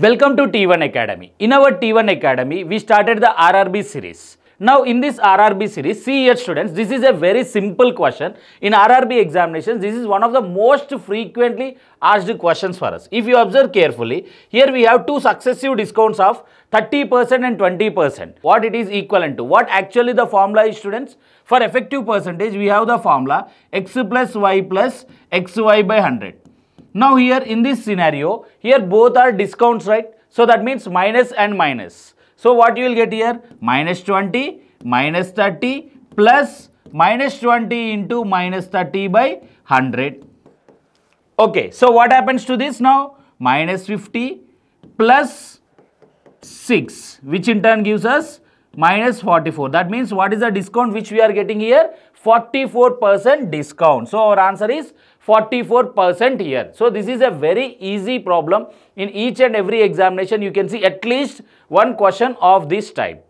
Welcome to T1 Academy. In our T1 Academy, we started the RRB series. Now, in this RRB series, see here students, this is a very simple question. In RRB examinations, this is one of the most frequently asked questions for us. If you observe carefully, here we have two successive discounts of 30% and 20%. What it is equivalent to? What actually the formula is students? For effective percentage, we have the formula x plus y plus xy by 100. Now here in this scenario, here both are discounts, right? So that means minus and minus. So what you will get here? Minus 20, minus 30 plus minus 20 into minus 30 by 100. Okay, so what happens to this now? Minus 50 plus 6 which in turn gives us minus 44. That means what is the discount which we are getting here? 44% discount. So our answer is 44% here. So this is a very easy problem. In each and every examination you can see at least one question of this type.